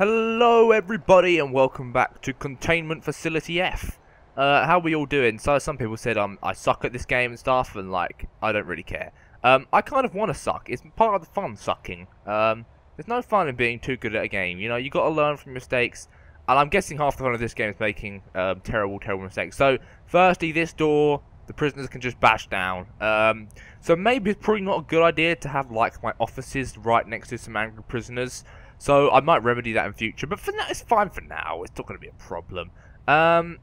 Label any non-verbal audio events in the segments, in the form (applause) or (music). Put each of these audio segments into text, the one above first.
Hello everybody and welcome back to Containment Facility F. Uh, how we all doing? So some people said um, I suck at this game and stuff and like, I don't really care. Um, I kind of want to suck. It's part of the fun sucking. Um, there's no fun in being too good at a game. You know, you got to learn from mistakes. And I'm guessing half the fun of this game is making um, terrible, terrible mistakes. So, firstly, this door, the prisoners can just bash down. Um, so maybe it's probably not a good idea to have like my offices right next to some angry prisoners. So I might remedy that in future, but for now, it's fine for now. It's not going to be a problem. Um,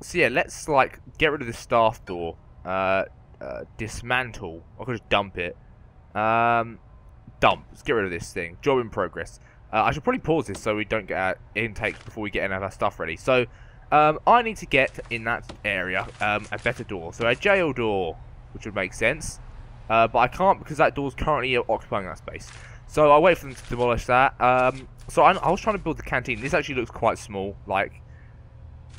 so yeah, let's like get rid of the staff door. Uh, uh, dismantle. I could just dump it. Um, dump. Let's get rid of this thing. Job in progress. Uh, I should probably pause this so we don't get our intakes before we get any of our stuff ready. So, um, I need to get in that area um, a better door. So a jail door, which would make sense. Uh, but I can't because that door's currently occupying that space. So I'll wait for them to demolish that. Um, so I, I, was trying to build the canteen. This actually looks quite small, like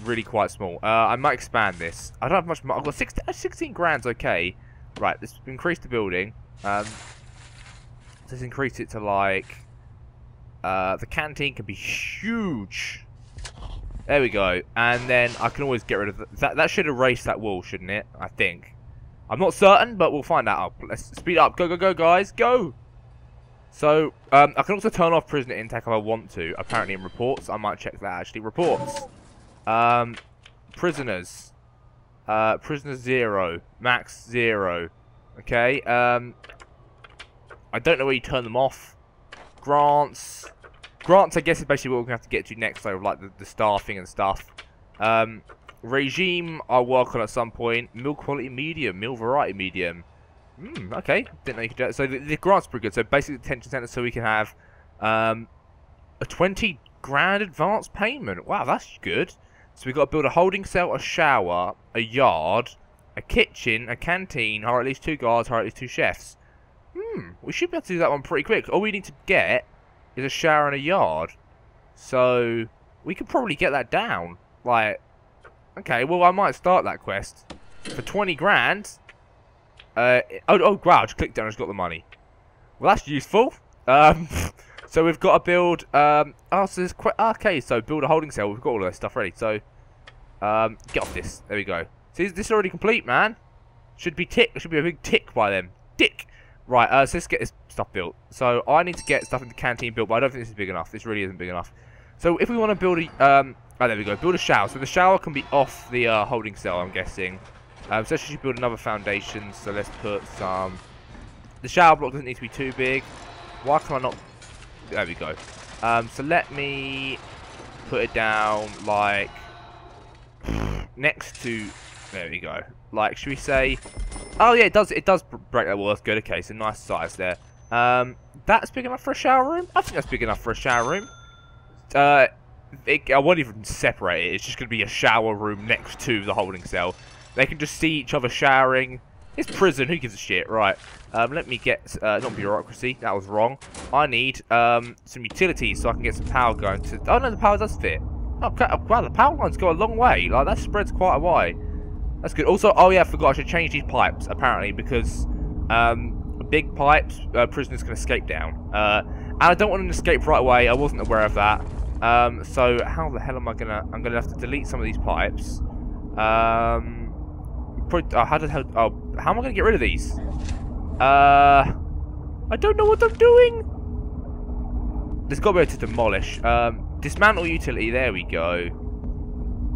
really quite small. Uh, I might expand this. I don't have much. I've got 16, uh, 16 grand's okay. Right, let's increase the building. Um, let's increase it to like. Uh, the canteen can be huge. There we go. And then I can always get rid of the, that. That should erase that wall, shouldn't it? I think. I'm not certain, but we'll find out. Let's speed up. Go, go, go, guys. Go! So, um, I can also turn off prisoner intake if I want to. Apparently in reports. I might check that actually. Reports. Um, prisoners. Uh, prisoner zero. Max zero. Okay. Um, I don't know where you turn them off. Grants. Grants, I guess, is basically what we're going to have to get to next, though, like the, the staffing and stuff. Um, regime, I'll work on at some point. Meal quality medium. Meal variety medium. Hmm, okay. Didn't know you could do that. So the, the grant's pretty good. So basically detention centre so we can have um, a 20 grand advance payment. Wow, that's good. So we've got to build a holding cell, a shower, a yard, a kitchen, a canteen, hire at least two guards, hire at least two chefs. Hmm, we should be able to do that one pretty quick. All we need to get is a shower and a yard. So we could probably get that down. Like, okay, well I might start that quest for 20 grand. Uh, oh, oh, wow, I just clicked down and just got the money. Well, that's useful. Um, (laughs) so we've got to build, um, oh, so there's quite, okay, so build a holding cell. We've got all this stuff ready. So, um, get off this. There we go. See, this is already complete, man. Should be tick, should be a big tick by them. Tick. Right, uh, so let's get this stuff built. So I need to get stuff in the canteen built, but I don't think this is big enough. This really isn't big enough. So if we want to build a, um, oh, there we go, build a shower. So the shower can be off the uh, holding cell, I'm guessing. Um, so let's build another foundation. So let's put some... The shower block doesn't need to be too big. Why can I not... There we go. Um, so let me put it down like (sighs) next to... There we go. Like, should we say... Oh, yeah, it does It does break that wall. That's good. Okay, so nice size there. Um, that's big enough for a shower room? I think that's big enough for a shower room. Uh, it, I won't even separate it. It's just going to be a shower room next to the holding cell. They can just see each other showering. It's prison, who gives a shit? Right, um, let me get, uh, not bureaucracy, that was wrong. I need um, some utilities so I can get some power going to, oh no, the power does fit. Oh, wow, the power lines go a long way. Like, that spreads quite a way. That's good. Also, oh yeah, I forgot, I should change these pipes, apparently, because um, big pipes, uh, prisoners can escape down. Uh, and I don't want them to escape right away, I wasn't aware of that. Um, so, how the hell am I gonna, I'm gonna have to delete some of these pipes. Um, Probably, oh, how the hell? Oh, how am I going to get rid of these? Uh, I don't know what I'm doing. There's got to be able to demolish. Um, dismantle utility. There we go.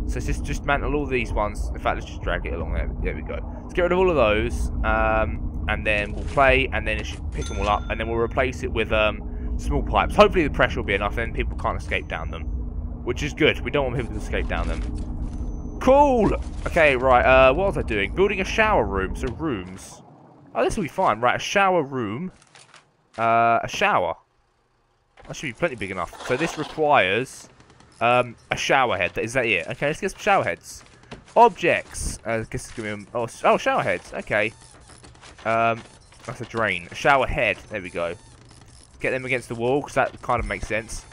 So just dismantle all these ones. In fact, let's just drag it along there. There we go. Let's get rid of all of those. Um, and then we'll play, and then it should pick them all up, and then we'll replace it with um, small pipes. Hopefully the pressure will be enough, then people can't escape down them. Which is good. We don't want people to escape down them. Cool! Okay, right, uh, what was I doing? Building a shower room, so rooms. Oh, this will be fine. Right, a shower room. Uh, a shower. That should be plenty big enough. So this requires um, a shower head. Is that it? Okay, let's get some shower heads. Objects. Uh, I guess it's gonna be, oh, oh, shower heads. Okay. Um, that's a drain. A shower head. There we go. Get them against the wall, because that kind of makes sense.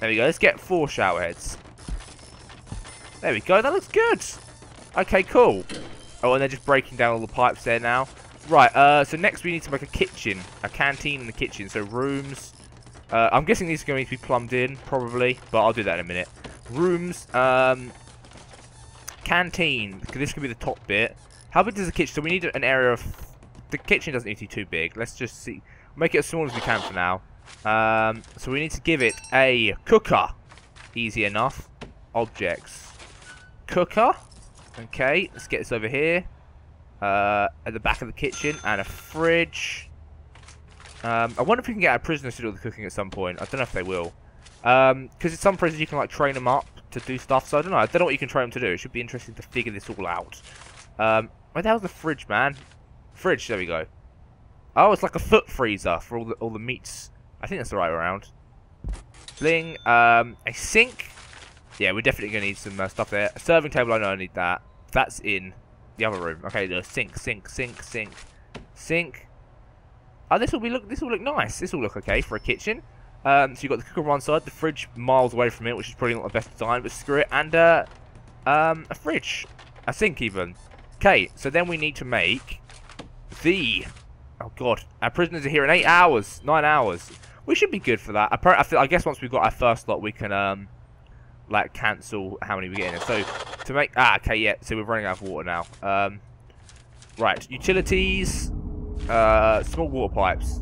There we go. Let's get four shower heads. There we go. That looks good. Okay, cool. Oh, and they're just breaking down all the pipes there now. Right, uh, so next we need to make a kitchen. A canteen in the kitchen. So rooms. Uh, I'm guessing these are going to be plumbed in, probably, but I'll do that in a minute. Rooms, um, canteen. This could be the top bit. How big does the kitchen? So we need an area of. The kitchen doesn't need to be too big. Let's just see. Make it as small as we can for now. Um, so we need to give it a cooker. Easy enough. Objects. Cooker. Okay, let's get this over here. Uh, at the back of the kitchen. And a fridge. Um, I wonder if we can get our prisoners to do the cooking at some point. I don't know if they will. Because um, in some prisons you can like train them up to do stuff. So I don't know. I don't know what you can train them to do. It should be interesting to figure this all out. Um, where the hell's the fridge, man? Fridge, there we go. Oh, it's like a foot freezer for all the all the meats. I think that's the right way around. Bling. Um, a sink. Yeah, we're definitely going to need some uh, stuff there. A serving table, I know I need that. That's in the other room. Okay, the sink, sink, sink, sink, sink. Oh, this will be look. This will look nice. This will look okay for a kitchen. Um, so you've got the cooker on one side, the fridge miles away from it, which is probably not the best design, but screw it, and uh, um, a fridge, a sink even. Okay, so then we need to make the. Oh god, our prisoners are here in eight hours, nine hours. We should be good for that. I, feel, I guess once we've got our first lot, we can um, like cancel how many we get in. So to make ah okay yeah, so we're running out of water now. Um, right, utilities, uh, small water pipes.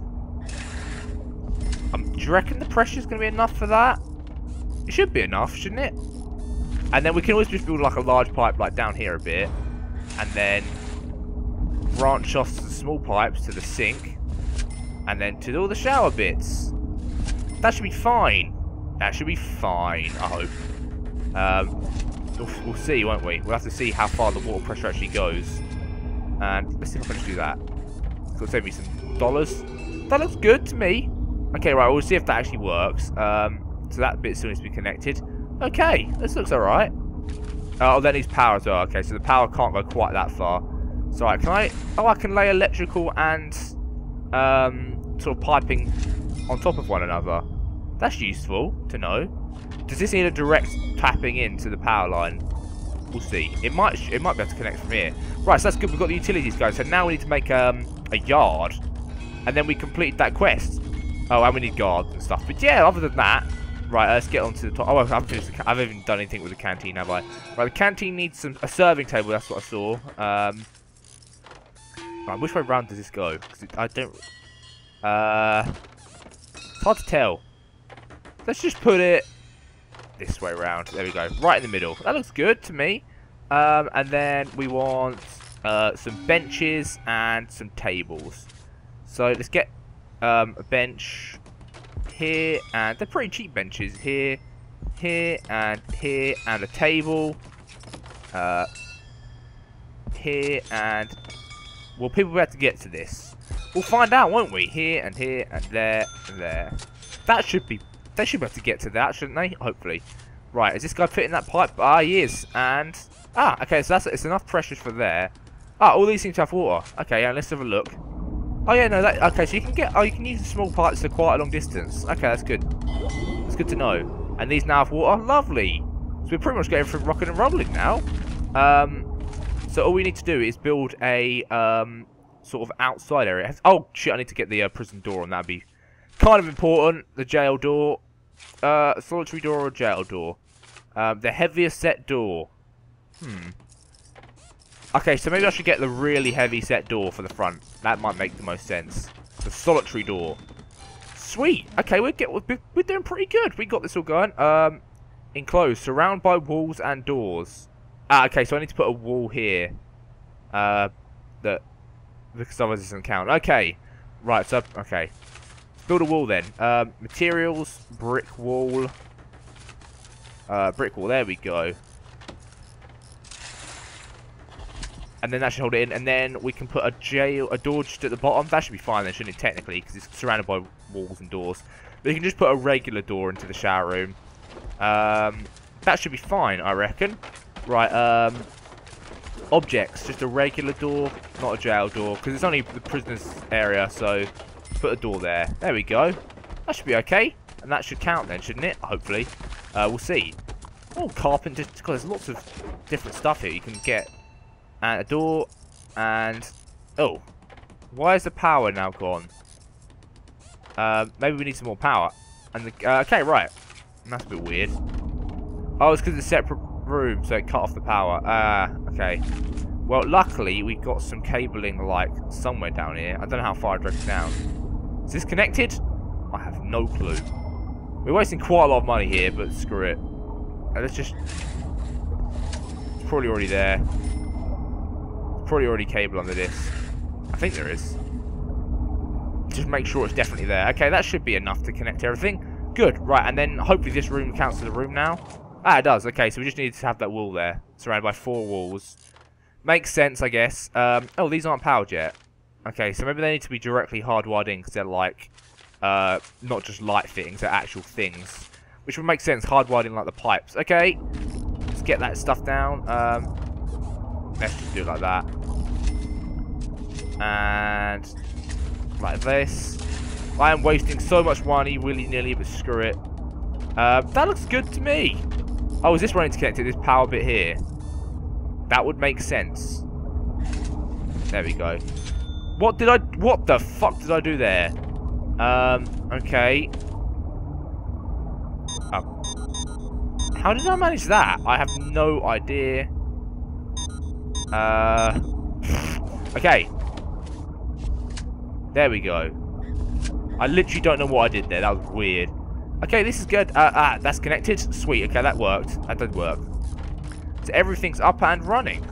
Um, do you reckon the pressure's going to be enough for that? It should be enough, shouldn't it? And then we can always just build like a large pipe like down here a bit. And then branch off the small pipes to the sink. And then to all the shower bits. That should be fine. That should be fine, I hope. Um, we'll, we'll see, won't we? We'll have to see how far the water pressure actually goes. And let's see if I can just do that. It's going to save me some dollars. That looks good to me. Okay, right, we'll see if that actually works. Um, so that bit still needs to be connected. Okay, this looks alright. Oh, that needs power as well. Okay, so the power can't go quite that far. So, right, can I... Oh, I can lay electrical and um, sort of piping on top of one another. That's useful to know. Does this need a direct tapping into the power line? We'll see. It might it might be able to connect from here. Right, so that's good. We've got the utilities going. So now we need to make um, a yard. And then we complete that quest. Oh, and we need guards and stuff. But yeah, other than that, right, let's get on to the top. Oh, I haven't, finished the, I haven't even done anything with the canteen, have I? Right, the canteen needs some a serving table. That's what I saw. Um, right, which way round does this go? Because I don't. Uh, it's hard to tell. Let's just put it this way around. There we go. Right in the middle. That looks good to me. Um, and then we want uh, some benches and some tables. So let's get um, a bench here, and they're pretty cheap benches here, here, and here, and a table uh, here, and will people be able to get to this? We'll find out, won't we? Here and here and there and there. That should be. They should be able to get to that, shouldn't they? Hopefully. Right, is this guy fitting that pipe? Ah, he is. And ah, okay, so that's it's enough pressure for there. Ah, all these seem to have water. Okay, yeah, let's have a look. Oh yeah, no, that, okay, so you can get, oh, you can use the small pipes to quite a long distance. Okay, that's good. That's good to know. And these now have water, lovely. So we're pretty much getting from rocking and rolling now. Um, so all we need to do is build a, um, sort of outside area. Oh, shit, I need to get the uh, prison door, and that'd be kind of important. The jail door. Uh, solitary door or jail door? Um, the heaviest set door. Hmm. Okay, so maybe I should get the really heavy set door for the front. That might make the most sense. The solitary door. Sweet. Okay, we're, get, we're, doing pretty good. We got this all going. Um, enclosed, surrounded by walls and doors. Ah, okay, so I need to put a wall here. Uh, that because otherwise it doesn't count. Okay, right. So okay, build a wall then. Um, materials, brick wall. Uh, brick wall. There we go. and then that should hold it in, and then we can put a jail, a door just at the bottom. That should be fine then, shouldn't it, technically, because it's surrounded by walls and doors. But you can just put a regular door into the shower room. Um, that should be fine, I reckon. Right, um, objects, just a regular door, not a jail door, because it's only the prisoner's area, so put a door there. There we go. That should be okay, and that should count then, shouldn't it? Hopefully. Uh, we'll see. Oh, carpenter, there's lots of different stuff here you can get and a door, and... Oh. Why is the power now gone? Uh, maybe we need some more power. And the, uh, okay, right. That's a bit weird. Oh, it's because it's a separate room, so it cut off the power. Ah, uh, okay. Well, luckily, we got some cabling, like, somewhere down here. I don't know how far it down. Is this connected? I have no clue. We're wasting quite a lot of money here, but screw it. Uh, let's just... It's probably already there. It's probably already cable under this. I think there is. Just make sure it's definitely there. Okay, that should be enough to connect everything. Good, right, and then hopefully this room counts as a room now. Ah, it does. Okay, so we just need to have that wall there, surrounded by four walls. Makes sense, I guess. Um, oh, these aren't powered yet. Okay, so maybe they need to be directly hardwired in because they're like, uh, not just light fittings, they're actual things. Which would make sense, hardwired in like the pipes. Okay, let's get that stuff down. Um, let's just do it like that. And like this. I am wasting so much money willy-nilly, but screw it. Uh, that looks good to me. Oh, is this running to connect to this power bit here? That would make sense. There we go. What did I... What the fuck did I do there? Um, okay. Oh. How did I manage that? I have no idea. Uh... (sighs) Okay. There we go. I literally don't know what I did there. That was weird. Okay, this is good. Uh, ah, that's connected. Sweet. Okay, that worked. That did work. So everything's up and running.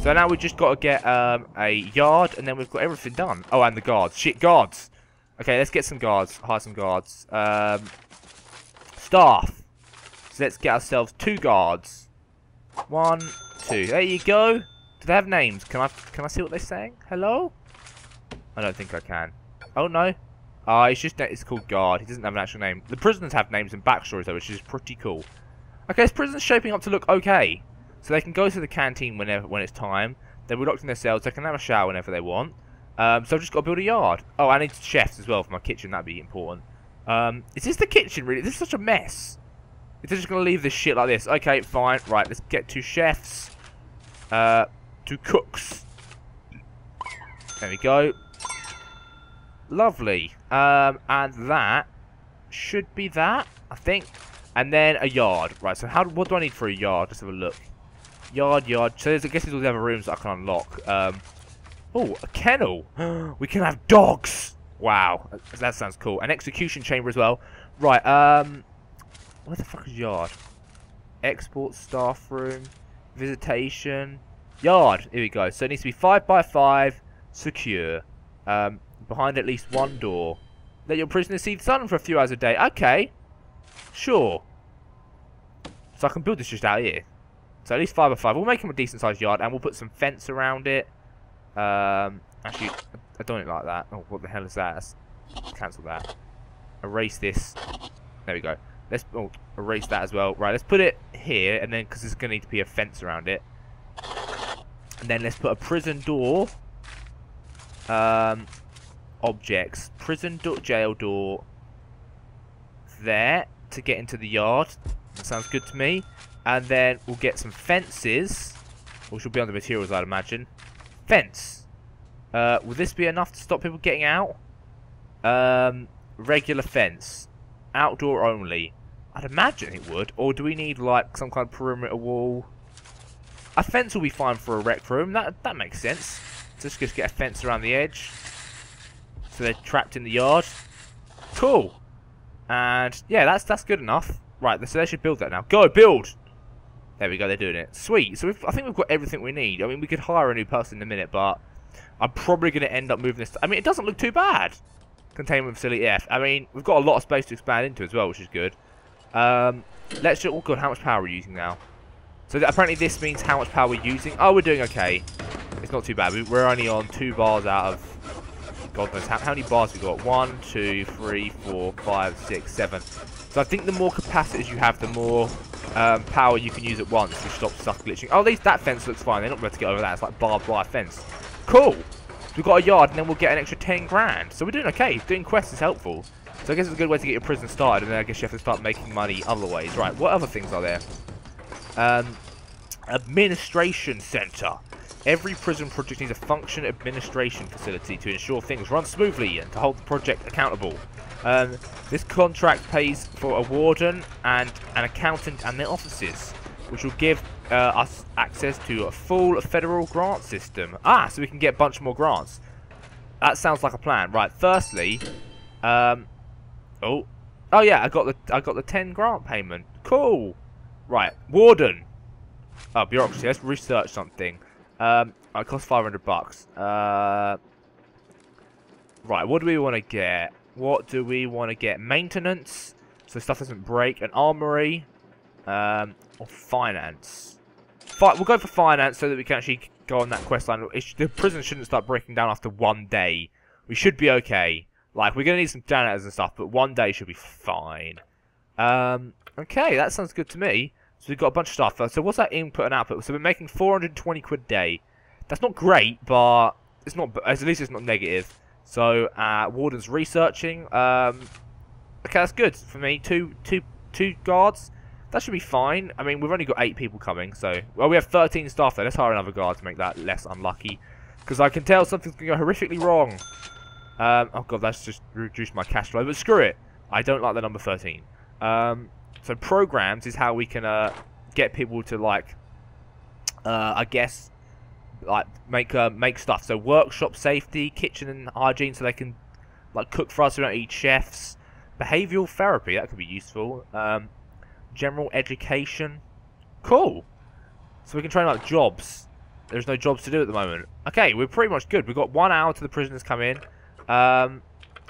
So now we've just got to get um, a yard, and then we've got everything done. Oh, and the guards. Shit, guards. Okay, let's get some guards. Hire some guards. Um, staff. So let's get ourselves two guards. One, two. There you go. Do they have names? Can I can I see what they're saying? Hello? I don't think I can. Oh, no. Ah, uh, it's just it's called guard. He doesn't have an actual name. The prisoners have names and backstories though, which is pretty cool. Okay, this prison's shaping up to look okay. So they can go to the canteen whenever when it's time. They'll be locked in their cells. They can have a shower whenever they want. Um, so I've just got to build a yard. Oh, I need chefs as well for my kitchen. That'd be important. Um, is this the kitchen, really? This is such a mess. If they're just going to leave this shit like this. Okay, fine. Right, let's get two chefs. Uh, two cooks. There we go. Lovely. Um, and that should be that, I think. And then a yard. Right, so how? what do I need for a yard? Let's have a look. Yard, yard. So there's, I guess there's all the other rooms I can unlock. Um, oh, a kennel. (gasps) we can have dogs. Wow, that sounds cool. An execution chamber as well. Right, um, where the fuck is yard? Export staff room, visitation, yard. Here we go. So it needs to be five by five, secure. Um, behind at least one door. Let your prisoners see the sun for a few hours a day. Okay. Sure. So I can build this just out here. So at least 5 by 5. We'll make him a decent sized yard and we'll put some fence around it. Um, actually, I don't like that. Oh, what the hell is that? Let's cancel that. Erase this. There we go. Let's oh, erase that as well. Right, let's put it here and then because there's going to need to be a fence around it. And then let's put a prison door. Um, objects. Prison door, jail door there to get into the yard. That sounds good to me. And then we'll get some fences, which will be on the materials, I'd imagine. Fence. Uh, will this be enough to stop people getting out? Um, regular fence. Outdoor only. I'd imagine it would. Or do we need, like, some kind of perimeter wall? A fence will be fine for a rec room. That, that makes sense. Let's just get a fence around the edge. So they're trapped in the yard. Cool. And yeah, that's that's good enough. Right, so they should build that now. Go, build! There we go, they're doing it. Sweet. So I think we've got everything we need. I mean, we could hire a new person in a minute, but I'm probably going to end up moving this. I mean, it doesn't look too bad. Containment facility F. I mean, we've got a lot of space to expand into as well, which is good. Um, let's just... Oh, God, how much power are we using now? So apparently this means how much power we're using. Oh, we're doing okay. It's not too bad. We're only on two bars out of God knows how, how many bars we got. One, two, three, four, five, six, seven. So I think the more capacitors you have, the more um, power you can use at once to stop stuff glitching. Oh, these, that fence looks fine. They're not able to get over that. It's like barbed wire fence. Cool. So we've got a yard, and then we'll get an extra 10 grand. So we're doing okay. Doing quests is helpful. So I guess it's a good way to get your prison started, and then I guess you have to start making money other ways. Right, what other things are there? Um, administration center. Every prison project needs a function administration facility to ensure things run smoothly and to hold the project accountable. Um, this contract pays for a warden and an accountant and their offices, which will give uh, us access to a full federal grant system. Ah, so we can get a bunch more grants. That sounds like a plan. Right, firstly, um, oh, oh yeah, I got the I got the 10 grant payment. Cool. Right, warden. Oh, bureaucracy. Let's research something. Um, it costs 500 bucks. Uh, right, what do we want to get? What do we want to get? Maintenance, so stuff doesn't break. An armory, um, or finance. Fi we'll go for finance so that we can actually go on that quest line. The prison shouldn't start breaking down after one day. We should be okay. Like, we're going to need some janitors and stuff, but one day should be fine. Um, okay, that sounds good to me. So we've got a bunch of stuff. So what's that input and output? So we're making 420 quid a day. That's not great, but it's not. At least it's not negative. So uh, Warden's researching. Um, okay, that's good for me. Two, two, two guards. That should be fine. I mean, we've only got eight people coming, so well, we have 13 staff there. Let's hire another guard to make that less unlucky, because I can tell something's going to go horrifically wrong. Um, oh god, that's just reduced my cash flow, but screw it. I don't like the number 13. Um, so programs is how we can uh, get people to like, uh, I guess, like make uh, make stuff. So workshop safety, kitchen and hygiene, so they can like cook for us. We don't eat chefs. Behavioral therapy that could be useful. Um, general education, cool. So we can train like jobs. There's no jobs to do at the moment. Okay, we're pretty much good. We've got one hour till the prisoners come in. Um,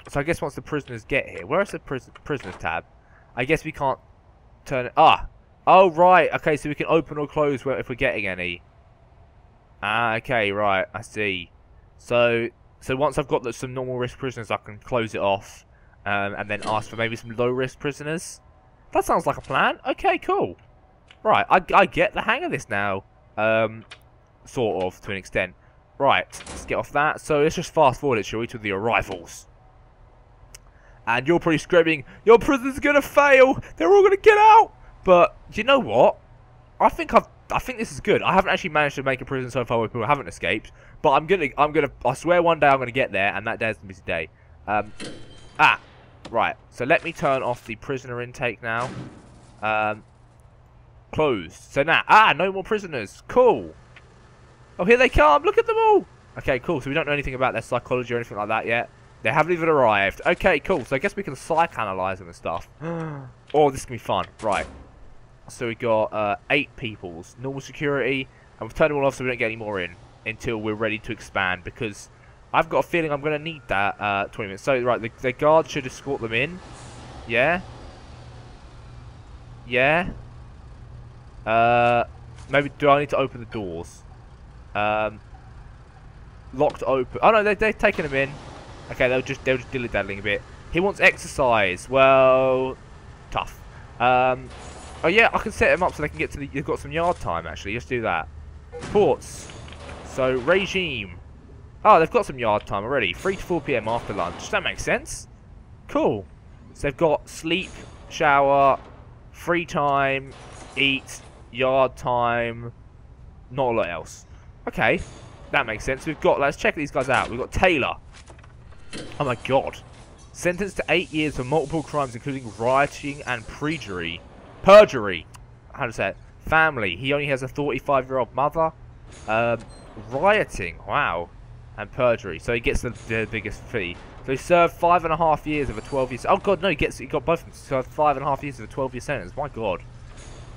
so I guess once the prisoners get here, where is the pris prisoners tab? I guess we can't turn it. Ah, oh right. Okay, so we can open or close if we're getting any. Ah, okay, right. I see. So, so once I've got some normal risk prisoners, I can close it off, um, and then ask for maybe some low risk prisoners. That sounds like a plan. Okay, cool. Right, I, I get the hang of this now. Um, sort of, to an extent. Right, let's get off that. So let's just fast forward it, shall we, to the arrivals. And you're probably screaming, your prison's gonna fail! They're all gonna get out! But, do you know what? I think I've I think this is good. I haven't actually managed to make a prison so far where people haven't escaped, but I'm gonna, I'm gonna, I swear one day I'm gonna get there, and that day's gonna be today. Um, ah, right. So let me turn off the prisoner intake now. Um, closed. So now, ah, no more prisoners. Cool. Oh, here they come. Look at them all. Okay, cool. So we don't know anything about their psychology or anything like that yet. They haven't even arrived. Okay, cool. So I guess we can psychoanalyze them and stuff. (gasps) oh, this can be fun. Right. So we got uh, eight peoples, normal security, and we've turned them all off so we don't get any more in until we're ready to expand because I've got a feeling I'm going to need that uh, 20 minutes. So, right, the, the guard should escort them in. Yeah? Yeah? Uh, maybe, do I need to open the doors? Um, locked open. Oh, no, they, they've taken them in. Okay, they'll just, they'll just dilly-daddling a bit. He wants exercise. Well, tough. Um, Oh yeah, I can set them up so they can get to the... You've got some yard time, actually. Let's do that. Ports. So, regime. Oh, they've got some yard time already. 3 to 4 p.m. after lunch. That makes sense. Cool. So they've got sleep, shower, free time, eat, yard time, not a lot else. Okay, that makes sense. We've got, let's check these guys out. We've got Taylor. Oh my god. Sentenced to 8 years for multiple crimes including rioting and perjury. Perjury. How to say it? Family. He only has a 45-year-old mother. Um, rioting. Wow. And perjury. So he gets the, the biggest fee. So he served five and a half years of a 12 year. Oh god, no, he gets he got both of them. Served five and a half years of a 12 year sentence. My god.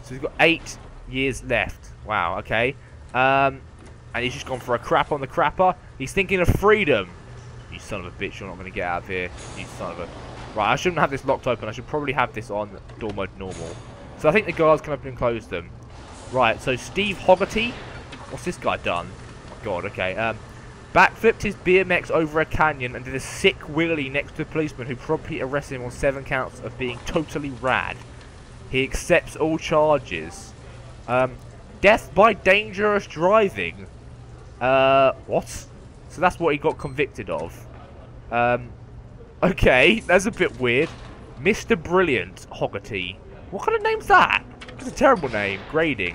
So he's got eight years left. Wow. Okay. Um, and he's just gone for a crap on the crapper. He's thinking of freedom. You son of a bitch! You're not going to get out of here. You son of a. Right. I shouldn't have this locked open. I should probably have this on door mode normal. So I think the guards can open and close them. Right, so Steve Hoggerty. What's this guy done? Oh God, okay. Um, backflipped his BMX over a canyon and did a sick wheelie next to a policeman who promptly arrested him on seven counts of being totally rad. He accepts all charges. Um, death by dangerous driving. Uh, what? So that's what he got convicted of. Um, okay, (laughs) that's a bit weird. Mr. Brilliant Hoggerty. What kind of name's that? That's a terrible name. Grading.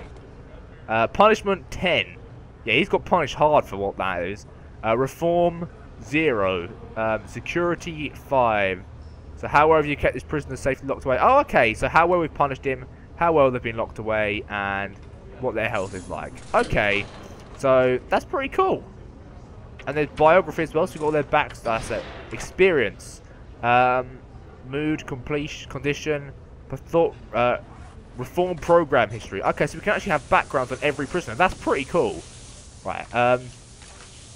Uh, punishment 10. Yeah, he's got punished hard for what that is. Uh, reform, zero. Um, security, five. So how well have you kept this prisoner safely locked away? Oh, okay. So how well we've punished him, how well they've been locked away, and what their health is like. Okay. So that's pretty cool. And there's biography as well, so we've got all their backstats, experience, um, mood, completion, condition, thought, uh, reform program history. Okay, so we can actually have backgrounds on every prisoner. That's pretty cool. Right, um,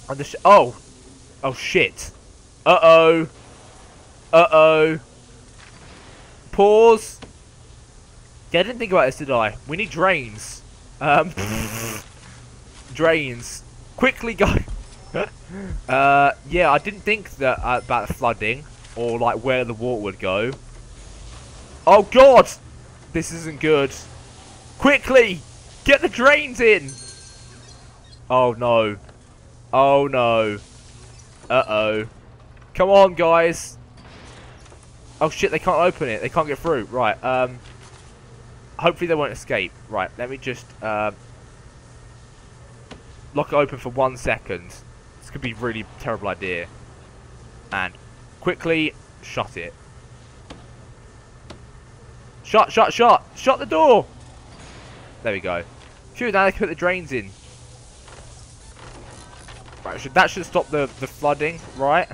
on the oh, oh shit. Uh-oh. Uh-oh. Pause. Yeah, I didn't think about this, did I? We need drains. Um, (laughs) drains. Quickly go. (laughs) uh, yeah, I didn't think that uh, about flooding or like where the water would go. Oh god, this isn't good. Quickly, get the drains in. Oh no. Oh no. Uh oh. Come on, guys. Oh shit, they can't open it. They can't get through. Right. Um. Hopefully they won't escape. Right. Let me just uh, lock it open for one second. Could be really terrible idea. And quickly shut it. Shut, shut, shut! Shut the door! There we go. Phew, now they can put the drains in. Right, should, that should stop the, the flooding, right?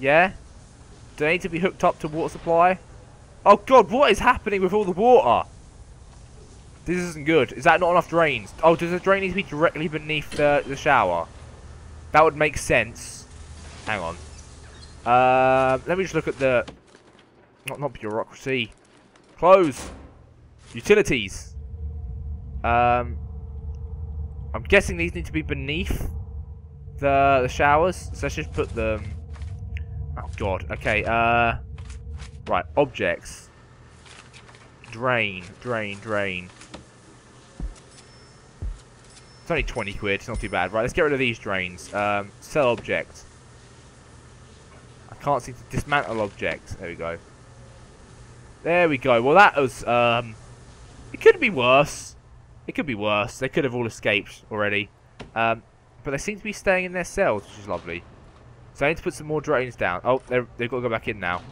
Yeah? Do they need to be hooked up to water supply? Oh god, what is happening with all the water? This isn't good. Is that not enough drains? Oh, does the drain need to be directly beneath the, the shower? That would make sense. Hang on. Uh, let me just look at the... Not, not bureaucracy. Close. Utilities. Um, I'm guessing these need to be beneath the, the showers. So let's just put them... Oh, God. Okay, uh... Right, objects. Drain, drain, drain. It's only 20 quid, it's not too bad. Right, let's get rid of these drains. Um, sell object. I can't seem to dismantle objects. There we go. There we go. Well, that was, um... It could be worse. It could be worse. They could have all escaped already. Um, but they seem to be staying in their cells, which is lovely. So I need to put some more drains down. Oh, they've got to go back in now.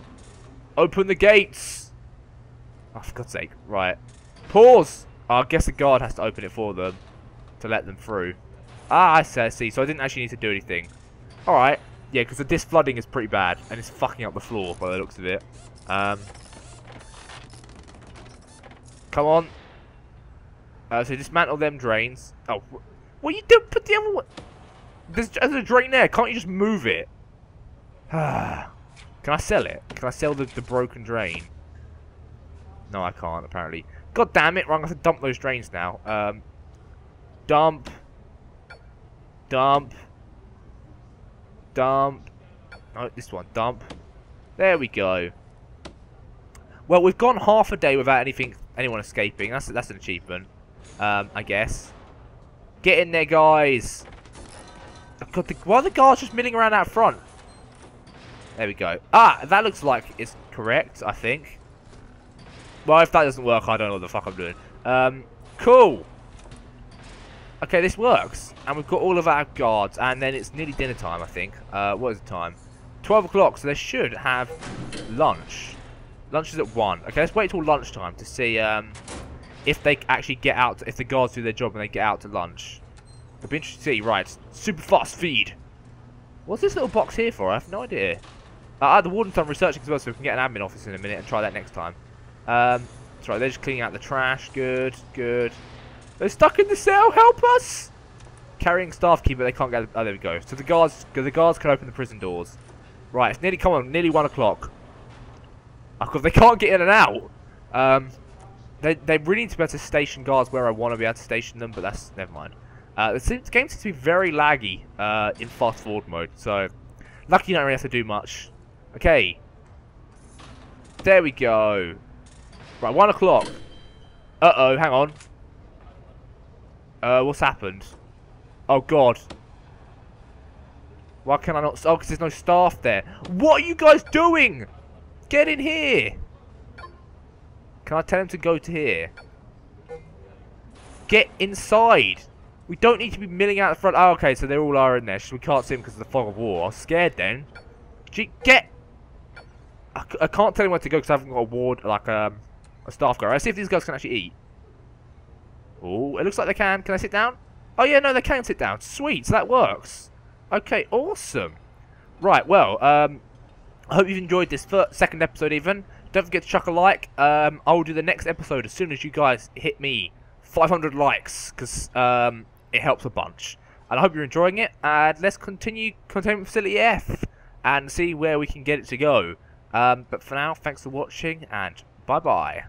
Open the gates! Oh, for God's sake. Right. Pause! Oh, I guess the guard has to open it for them to let them through. Ah, I see, So I didn't actually need to do anything. Alright. Yeah, because the disc flooding is pretty bad. And it's fucking up the floor by the looks of it. Um, come on. Uh, so dismantle them drains. Oh, well, you don't put the other one. There's, there's a drain there. Can't you just move it? (sighs) Can I sell it? Can I sell the, the broken drain? No, I can't, apparently. God damn it, I'm going to dump those drains now. Um, dump. Dump. Dump. Oh, this one. Dump. There we go. Well, we've gone half a day without anything, anyone escaping. That's that's an achievement, um, I guess. Get in there, guys. God, the, why are the guards just milling around out front? There we go. Ah, that looks like it's correct, I think. Well, if that doesn't work, I don't know what the fuck I'm doing. Um, cool. Okay, this works. And we've got all of our guards. And then it's nearly dinner time, I think. Uh, what is the time? 12 o'clock, so they should have lunch. Lunch is at 1. Okay, let's wait till lunchtime to see um, if they actually get out, if the guards do their job and they get out to lunch. It'll be interesting to see. Right, super fast feed. What's this little box here for? I have no idea. Uh, the warden's done researching as well, so we can get an admin office in a minute and try that next time. Um, right, they're just cleaning out the trash. Good, good. They're stuck in the cell. Help us! Carrying staff keeper, they can't get. Oh, there we go. So the guards, the guards can open the prison doors. Right, it's nearly come on, nearly one o'clock. Because oh, they can't get in and out. Um, they, they really need to be able to station guards where I want to be able to station them, but that's never mind. Uh, the game seems to be very laggy uh, in fast forward mode, so lucky you don't really have to do much. Okay. There we go. Right, one o'clock. Uh-oh, hang on. Uh, what's happened? Oh, God. Why can I not... Oh, because there's no staff there. What are you guys doing? Get in here. Can I tell him to go to here? Get inside. We don't need to be milling out the front. Oh, okay, so they all are in there. We can't see them because of the fog of war. I was scared then. Gee, get... I, I can't tell him where to go because I haven't got a ward, like um, a staff guard. Let's see if these guys can actually eat. Oh, it looks like they can. Can I sit down? Oh, yeah, no, they can sit down. Sweet, so that works. Okay, awesome. Right, well, um, I hope you've enjoyed this first, second episode even. Don't forget to chuck a like. Um, I'll do the next episode as soon as you guys hit me 500 likes because um, it helps a bunch. And I hope you're enjoying it. And let's continue Containment Facility F and see where we can get it to go. Um, but for now, thanks for watching and bye bye.